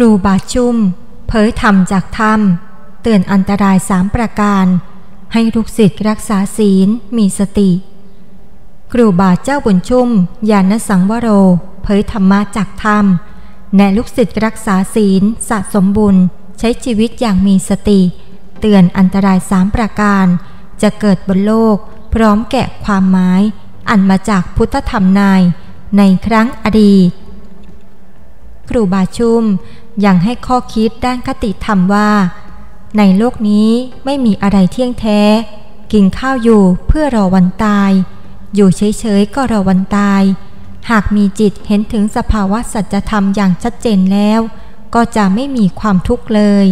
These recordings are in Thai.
รูบาชุ่ม เผยธรรมจากธรรมเตือนอันตรายสามประการ ให้ลูกศิษย์รักษาศีลมีสติ ครูบาเจ้าบุญชุ่มยานสังวโร เผยธรรมะจากธรรมแนะลูกศิษย์รักษาศีลสะสมบุญ ใช้ชีวิตอย่างมีสติ เตือนอันตรายสามประการ จะเกิดบนโลก พร้อมแกะความหมาย อันมาจากพุทธธรรมนายในครั้งอดีตครูบาชุ่ม ยังให้ข้อคิดด้านคติธรรมว่า ในโลกนี้ไม่มีอะไรเที่ยงแท้ กินข้าวอยู่เพื่อรอวันตาย อยู่เฉยๆก็รอวันตาย หากมีจิตเห็นถึงสภาวะสัจธรรมอย่างชัดเจนแล้ว ก็จะไม่มีความทุกข์เลย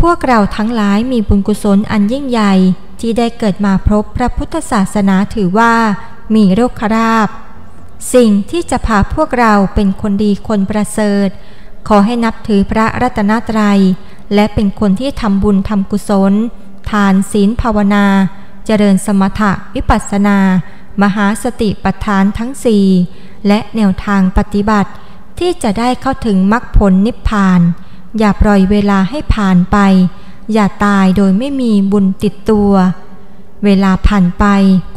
พวกเราทั้งหลายมีบุญกุศลอันยิ่งใหญ่ที่ได้เกิดมาพบพระพุทธศาสนาถือว่ามีโรคราบ สิ่งที่จะพาพวกเราเป็นคนดีคนประเสริฐ ขอให้นับถือพระรัตนตรัย และเป็นคนที่ทำบุญทำกุศล ทานศีลภาวนา เจริญสมถะวิปัสสนา มหาสติปัฏฐานทั้งสี่และแนวทางปฏิบัติ ที่จะได้เข้าถึงมรรคผลนิพพาน อย่าปล่อยเวลาให้ผ่านไป อย่าตายโดยไม่มีบุญติดตัว เวลาผ่านไป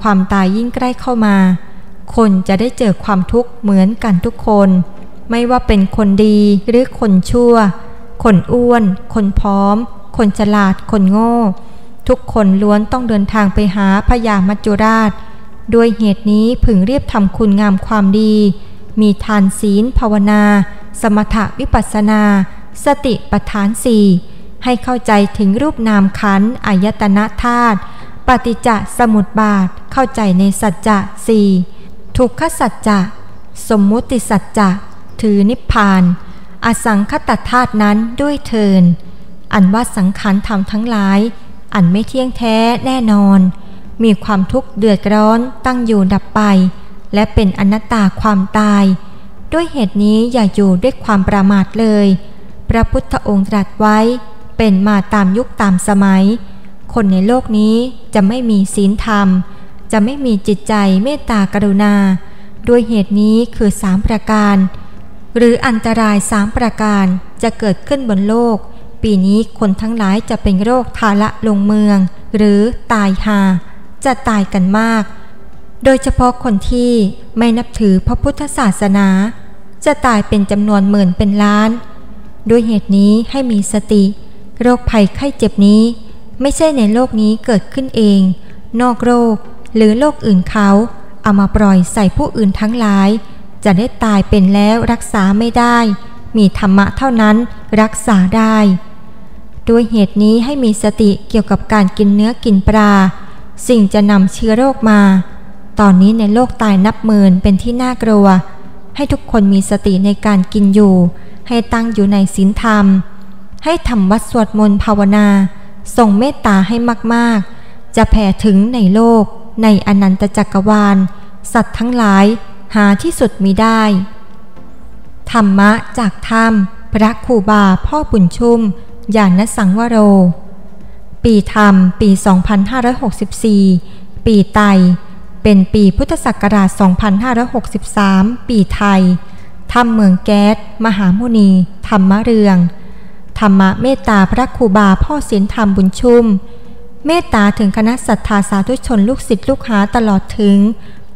ความตายยิ่งใกล้เข้ามา คนจะได้เจอความทุกข์เหมือนกันทุกคน ไม่ว่าเป็นคนดีหรือคนชั่ว คนอ้วน คนพร้อม คนฉลาด คนโง่ ทุกคนล้วนต้องเดินทางไปหาพญามัจจุราช ด้วยเหตุนี้พึงเรียบทำคุณงามความดี มีทานศีลภาวนา สมถะวิปัสสนา สติปัฏฐานสี่ให้เข้าใจถึงรูปนามขันอายตนะธาตุปฏิจจสมุทบาทเข้าใจในสัจจะสี่ทุกขสัจจะ สมมุติสัจจะ ถือนิพพาน อสังคตธาตุนั้นด้วยเทิน อันว่าสังขารธรรมทั้งหลาย อันไม่เที่ยงแท้แน่นอน มีความทุกข์เดือดร้อนตั้งอยู่ดับไป และเป็นอนัตตาความตาย ด้วยเหตุนี้อย่าอยู่ด้วยความประมาทเลย พระพุทธองค์ตรัสไว้เป็นมาตามยุคตามสมัย คนในโลกนี้จะไม่มีศีลธรรม จะไม่มีจิตใจเมตตากรุณา ด้วยเหตุนี้คือสามประการ หรืออันตรายสามประการจะเกิดขึ้นบนโลก ปีนี้คนทั้งหลายจะเป็นโรคทาละลงเมือง หรือตายหา จะตายกันมาก โดยเฉพาะคนที่ไม่นับถือพระพุทธศาสนา จะตายเป็นจำนวนหมื่นเป็นล้าน ด้วยเหตุนี้ให้มีสติ โรคภัยไข้เจ็บนี้ ไม่ใช่ในโลกนี้เกิดขึ้นเอง นอกโรคหรือโรคอื่นเขา เอามาปล่อยใส่ผู้อื่นทั้งหลาย จะได้ตายเป็นแล้วรักษาไม่ได้ มีธรรมะเท่านั้นรักษาได้ด้วยเหตุนี้ให้มีสติเกี่ยวกับการกินเนื้อกินปลา สิ่งจะนำเชื้อโรคมา ตอนนี้ในโลกตายนับหมื่นเป็นที่น่ากลัว ให้ทุกคนมีสติในการกินอยู่ ให้ตั้งอยู่ในศีลธรรม ให้ทำวัดสวดมนต์ภาวนาส่งเมตตาให้มากๆ จะแผ่ถึงในโลก ในอนันตจักรวาล สัตว์ทั้งหลาย หาที่สุดมีได้ ธรรมะจากธรรม พระครูบาพ่อบุญชุ่มญาณสังวโร ปีธรรม ปี 2564 ปีไต เป็นปีพุทธศักราช 2563 ปีไทยธรรมเมืองแก๊ส มหามุนี ธรรมะเรือง ธรรมะเมตตาพระครูบาพ่อศีลธรรมบุญชุ่ม เมตตาถึงคณะศรัทธาสาธุชนลูกศิษย์ลูกหาตลอดถึง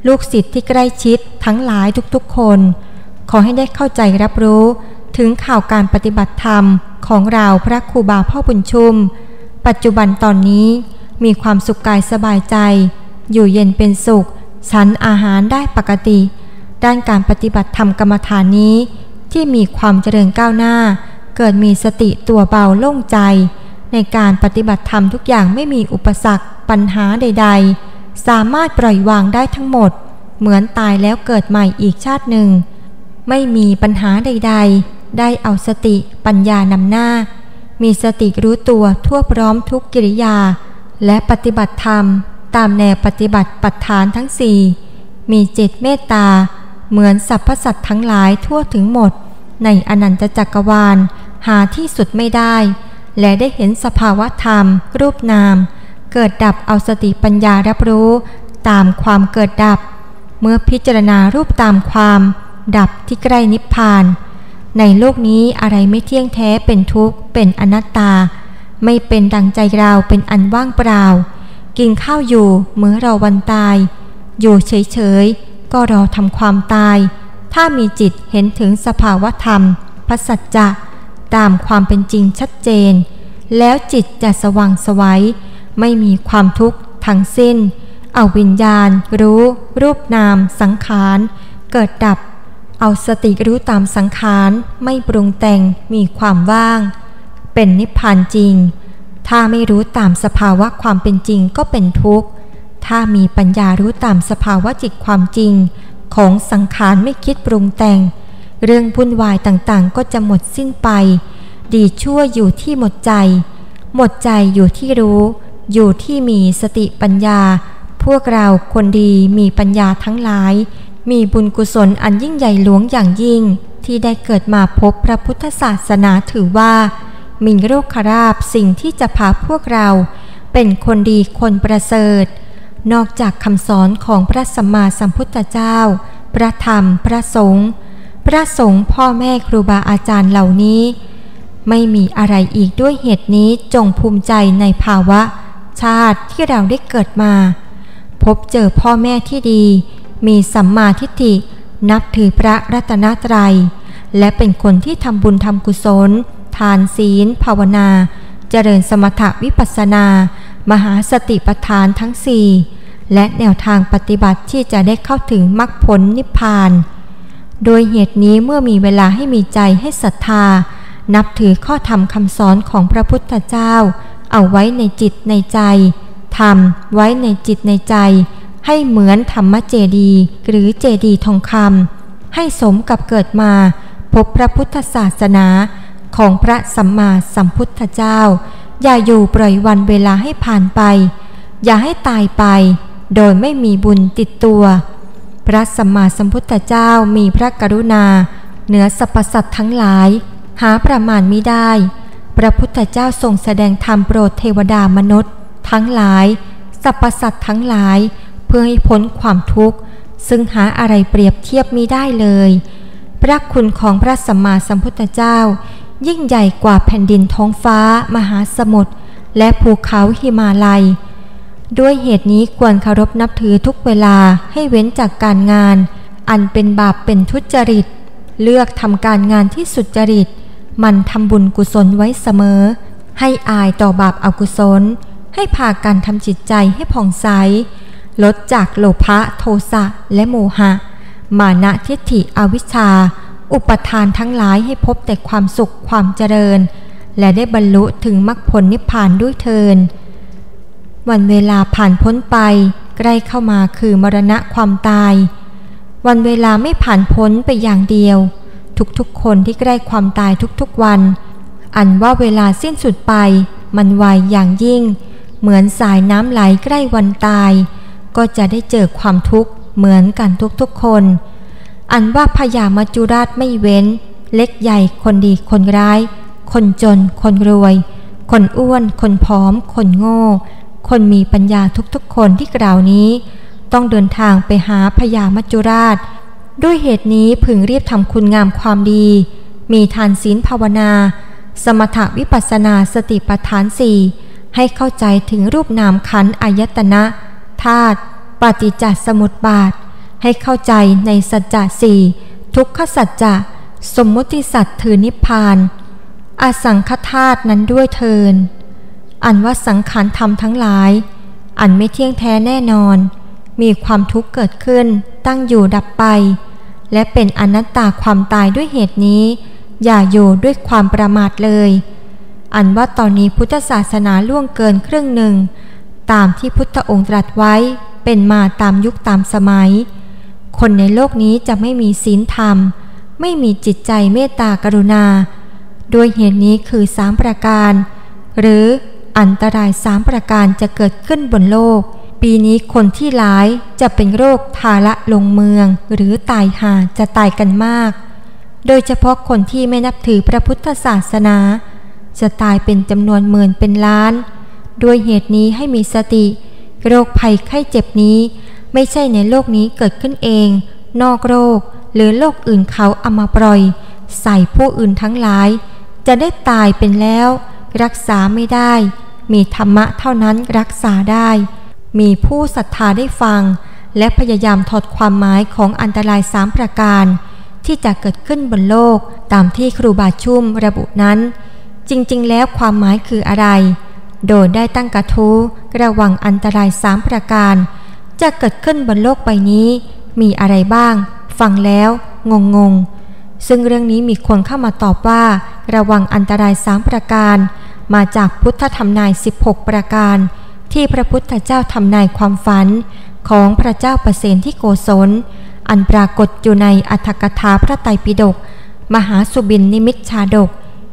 ลูกศิษย์ที่ใกล้ชิดทั้งหลายทุกๆคน ขอให้ได้เข้าใจรับรู้ถึงข่าวการปฏิบัติธรรมของเราพระครูบาพ่อบุญชุม ปัจจุบันตอนนี้มีความสุขกายสบายใจ อยู่เย็นเป็นสุขฉันอาหารได้ปกติ ด้านการปฏิบัติธรรมกรรมฐานนี้ที่มีความเจริญก้าวหน้า เกิดมีสติตัวเบาโล่งใจ ในการปฏิบัติธรรมทุกอย่างไม่มีอุปสรรคปัญหาใด ๆ สามารถปล่อยวางได้ทั้งหมด เหมือนตายแล้วเกิดใหม่อีกชาติหนึ่ง ไม่มีปัญหาใด ๆ ได้เอาสติปัญญานำหน้า มีสติรู้ตัวทั่วพร้อมทุกกิริยา และปฏิบัติธรรม ตามแนวปฏิบัติปัฏฐานทั้งสี่มีจิตเมตตา เหมือนสรรพสัตว์ทั้งหลายทั่วถึงหมด ในอนันตจักรวาลหาที่สุดไม่ได้ และได้เห็นสภาวะธรรม รูปนาม เกิดดับเอาสติปัญญารับรู้ ตามความเกิดดับ เมื่อพิจารณารูปตามความ ดับที่ใกล้นิพพาน ในโลกนี้อะไรไม่เที่ยงแท้เป็นทุกข์ เป็นอนัตตา ไม่เป็นดังใจเราเป็นอันว่างเปล่า กินข้าวอยู่เมื่อเราวันตาย อยู่เฉยๆก็รอทำความตาย ถ้ามีจิตเห็นถึงสภาวธรรมพระสัจจะตามความเป็นจริงชัดเจน แล้วจิตจะสว่างสวัย ไม่มีความทุกข์ทั้งสิ้น เอาวิญญาณ รู้ รูปนาม สังขาร เกิดดับ เอาสติรู้ตามสังขารไม่ปรุงแต่งมีความว่าง เป็นนิพพานจริง ถ้าไม่รู้ตามสภาวะความเป็นจริงก็เป็นทุกข์ ถ้ามีปัญญารู้ตามสภาวะจิตความจริง ของสังขารไม่คิดปรุงแต่ง เรื่องพุ่นวายต่างๆ ก็จะหมดสิ้นไป ดีชั่วอยู่ที่หมดใจ หมดใจอยู่ที่รู้ อยู่ที่มีสติปัญญา พวกเราคนดีมีปัญญาทั้งหลาย มีบุญกุศลอันยิ่งใหญ่หลวงอย่างยิ่ง ที่ได้เกิดมาพบพระพุทธศาสนาถือว่า มีโรคคราบสิ่งที่จะพาพวกเรา เป็นคนดีคนประเสริฐ นอกจากคำสอนของพระสัมมาสัมพุทธเจ้า พระธรรม พระสงฆ์พระสงฆ์พ่อแม่ครูบาอาจารย์เหล่านี้ ไม่มีอะไรอีกด้วยเหตุนี้จงภูมิใจในภาวะ ชาติที่เราได้เกิดมา พบเจอพ่อแม่ที่ดี มีสัมมาทิฏฐิ นับถือพระรัตนตรยัย และเป็นคนที่ทำบุญทำกุศล ทานศีล ภาวนา เจริญสมถะวิปัสสนา มหาสติปัฏฐานทั้งสี่และแนวทางปฏิบัติที่จะได้เข้าถึงมรรคผลนิพพาน โดยเหตุนี้เมื่อมีเวลาให้มีใจให้ศรัทธา นับถือข้อธรรมคำสอนของพระพุทธเจ้า เอาไว้ในจิตในใจทำไว้ในจิตในใจ ให้เหมือนธรรมเจดีหรือเจดีทองคำให้สมกับเกิดมา พบพระพุทธศาสนาของพระสัมมาสัมพุทธเจ้า อย่าอยู่ปล่อยวันเวลาให้ผ่านไป อย่าให้ตายไป โดยไม่มีบุญติดตัว พระสัมมาสัมพุทธเจ้ามีพระกรุณา เหนือสรรพสัตว์ทั้งหลาย หาประมาณไม่ได้ พระพุทธเจ้าทรงแสดงธรรมโปรดเทวดามนุษย์ ทั้งหลายสรรพสัตว์ทั้งหลาย เพื่อให้พ้นความทุกข์ ซึ่งหาอะไรเปรียบเทียบมิได้เลย พระคุณของพระสัมมาสัมพุทธเจ้า ยิ่งใหญ่กว่าแผ่นดินท้องฟ้า มหาสมุทรและภูเขาหิมาลัย ด้วยเหตุนี้ควรเคารพนับถือทุกเวลาให้เว้นจากการงาน อันเป็นบาปเป็นทุจริต เลือกทำการงานที่สุจริต มันทำบุญกุศลไว้เสมอ ให้อายต่อบาปอากุศล ให้พากันทำจิตใจให้ผ่องใส ลดจากโลภะโทสะและโมหะ มานะทิฏฐิอวิชชา อุปทานทั้งหลายให้พบแต่ความสุขความเจริญ และได้บรรลุถึงมรรคผลนิพพานด้วยเทินวันเวลาผ่านพ้นไป ใกล้เข้ามาคือมรณะความตาย วันเวลาไม่ผ่านพ้นไปอย่างเดียว ทุกๆ คนที่ใกล้ความตายทุกๆวัน อันว่าเวลาสิ้นสุดไป มันไวอย่างยิ่ง เหมือนสายน้ำไหลใกล้วันตาย ก็จะได้เจอความทุกข์เหมือนกันทุกๆคน อันว่าพญามัจจุราชไม่เว้น เล็กใหญ่คนดีคนร้าย คนจน คนรวย คนอ้วน คนผอม คนโง่ คนมีปัญญาทุกๆคนที่กล่าวนี้ ต้องเดินทางไปหาพญามัจจุราช ด้วยเหตุนี้พึงรีบทำคุณงามความดี มีทานศีลภาวนา สมถวิปัสนาสติปัฏฐานสี่ให้เข้าใจถึงรูปนามขันอายตนะธาตุปฏิจจสมุตบาท ให้เข้าใจในสัจจะสี่ทุกขสัจจะสมมติสัตว์ถือนิพพาน อสังคธาตุนั้นด้วยเทิน อันว่าสังขารธรรมทั้งหลาย อันไม่เที่ยงแท้แน่นอน มีความทุกข์เกิดขึ้น ตั้งอยู่ดับไป และเป็นอนัตตาความตายด้วยเหตุนี้ อย่าอยู่ด้วยความประมาทเลย อันว่าตอนนี้พุทธศาสนาล่วงเกินครึ่งหนึ่ง ตามที่พุทธองค์ตรัสไว้เป็นมาตามยุคตามสมัย คนในโลกนี้จะไม่มีศีลธรรม ไม่มีจิตใจเมตตากรุณาโดยเหตุนี้คือสามประการ หรือ อันตรายสามประการจะเกิดขึ้นบนโลก ปีนี้คนที่ร้ายจะเป็นโรคทาละลงเมือง หรือตายหาจะตายกันมาก โดยเฉพาะคนที่ไม่นับถือพระพุทธศาสนา จะตายเป็นจำนวนหมื่นเป็นล้าน ด้วยเหตุนี้ให้มีสติ โรคภัยไข้เจ็บนี้ ไม่ใช่ในโลกนี้เกิดขึ้นเอง นอกโรคหรือโลกอื่นเขาเอามาปล่อย ใส่ผู้อื่นทั้งหลาย จะได้ตายเป็นแล้ว รักษาไม่ได้ มีธรรมะเท่านั้นรักษาได้ มีผู้ศรัทธาได้ฟัง และพยายามถอดความหมายของอันตรายสามประการ ที่จะเกิดขึ้นบนโลกตามที่ครูบาชุ่มระบุนั้น จริงๆ แล้วความหมายคืออะไร โดยได้ตั้งกระทู้ระวังอันตรายสามประการ จะเกิดขึ้นบนโลกใบนี้ มีอะไรบ้าง ฟังแล้วงงงซึ่งเรื่องนี้มีคนเข้ามาตอบว่า ระวังอันตรายสามประการ มาจากพุทธธรรมนาย 16 ประการ ที่พระพุทธเจ้าทำนายความฝันของพระเจ้าประเสนที่โกศล อันปรากฏอยู่ในอัธกถาพระไตรปิฎกมหาสุบินนิมิตชาดก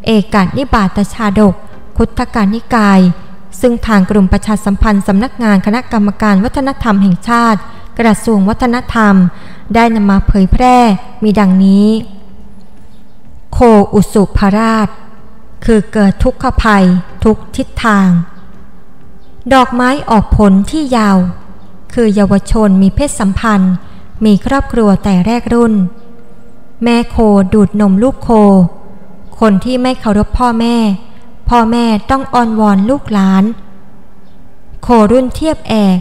เอกานิบาตชาดก คุตการนิกาย ซึ่งทางกลุ่มประชาสัมพันธ์สำนักงานคณะกรรมการวัฒนธรรมแห่งชาติ กระทรวงวัฒนธรรม ได้นำมาเผยแพร่มีดังนี้ โคอุสุภราช คือเกิดทุกขภัย ทุกทิศทาง ดอกไม้ออกผลที่ยาว คือเยาวชนมีเพศสัมพันธ์ มีครอบครัวแต่แรกรุ่น แม่โคดูดนมลูกโค คนที่ไม่เคารพพ่อแม่ พ่อแม่ต้องอ้อนวอนลูกหลาน โครุ่นเทียบแอก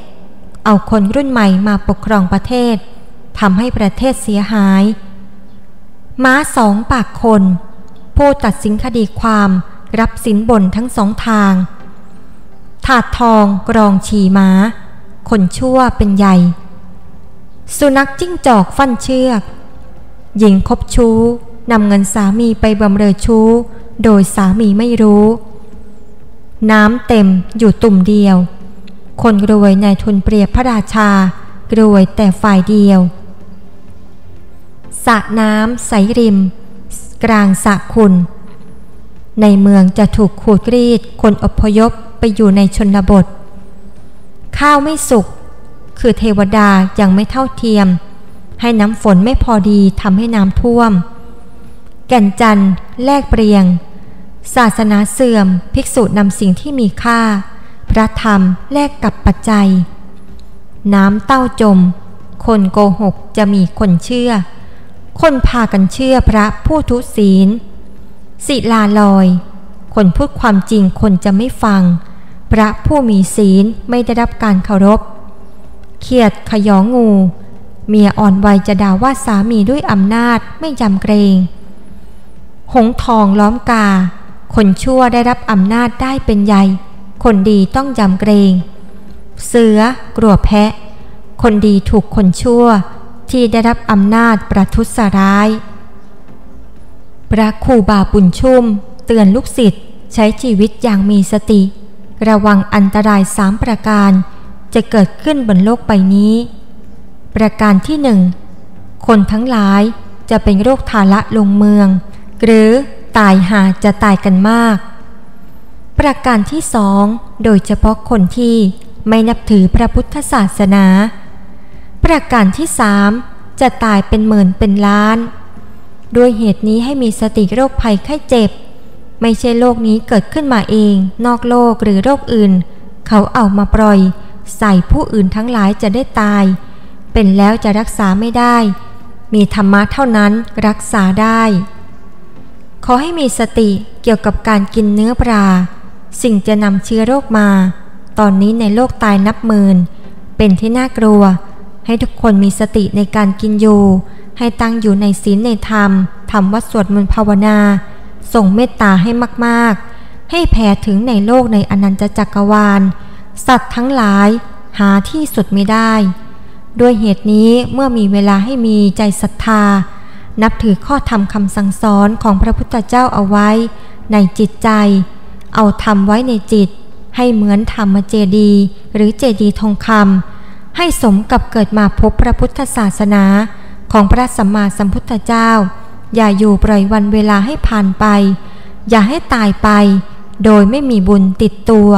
เอาคนรุ่นใหม่มาปกครองประเทศทำให้ประเทศเสียหาย ม้าสองปากคน ผู้ตัดสินคดีความ รับสินบนทั้งสองทาง ถาดทองกรองฉีม้า คนชั่วเป็นใหญ่ สุนัขจิ้งจอกฟันเชือก หญิงคบชู้นำเงินสามีไปบำเรอชู้ โดยสามีไม่รู้ น้ำเต็มอยู่ตุ่มเดียว คนรวยในทุนเปรียบพระราชารวยแต่ฝ่ายเดียวสระน้ำใสริม กลางสะคุณ ในเมืองจะถูกขูดรีดคนอพยพไปอยู่ในชนบท ข้าวไม่สุก คือเทวดายังไม่เท่าเทียม ให้น้ำฝนไม่พอดีทำให้น้ำท่วม แก่นจันแลกเปรียง ศาสนาเสื่อม ภิกษุนำสิ่งที่มีค่า พระธรรมแลกกับปัจจัย น้ำเต้าจม คนโกหกจะมีคนเชื่อ คนพากันเชื่อพระผู้ทุศีลศิลาลอย คนพูดความจริงคนจะไม่ฟัง พระผู้มีศีลไม่ได้รับการเคารพ เขียดขยองงู เมียอ่อนวัยจะด่าว่าสามีด้วยอำนาจไม่ยำเกรง หงทองล้อมกา คนชั่วได้รับอำนาจได้เป็นใหญ่ คนดีต้องยำเกรง เสือกลัวแพะ คนดีถูกคนชั่ว ที่ได้รับอำนาจประทุษร้าย พระครูบาบุญชุ่ม เตือนลูกศิษย์ใช้ชีวิตอย่างมีสติ ระวังอันตรายสามประการ จะเกิดขึ้นบนโลกใบนี้ ประการที่หนึ่งคนทั้งหลายจะเป็นโรคทาระลงเมือง หรือตายหาจะตายกันมาก ประการที่สองโดยเฉพาะคนที่ไม่นับถือพระพุทธศาสนา ประการที่สามจะตายเป็นหมื่นเป็นล้าน ด้วยเหตุนี้ให้มีสติโรคภัยไข้เจ็บ ไม่ใช่โรคนี้เกิดขึ้นมาเอง นอกโลกหรือโรคอื่น เขาเอามาปล่อย ใส่ผู้อื่นทั้งหลายจะได้ตาย เป็นแล้วจะรักษาไม่ได้ มีธรรมะเท่านั้นรักษาได้ ขอให้มีสติเกี่ยวกับการกินเนื้อปลาสิ่งจะนำเชื้อโรคมา ตอนนี้ในโลกตายนับหมื่นเป็นที่น่ากลัว ให้ทุกคนมีสติในการกินอยู่ ให้ตั้งอยู่ในศีลในธรรมทำวัดสวดมนต์ภาวนา ส่งเมตตาให้มากๆ ให้แผ่ถึงในโลกในอนันตจักรวาล สัตว์ทั้งหลายหาที่สุดไม่ได้ ด้วยเหตุนี้เมื่อมีเวลาให้มีใจศรัทธา นับถือข้อธรรมคำสั่งสอนของพระพุทธเจ้าเอาไว้ ในจิตใจ เอาทำไว้ในจิต ให้เหมือนธรรมเจดี หรือเจดีทองคำ ให้สมกับเกิดมาพบพระพุทธศาสนาของพระสัมมาสัมพุทธเจ้า อย่าอยู่ปล่อยวันเวลาให้ผ่านไป อย่าให้ตายไป โดยไม่มีบุญติดตัว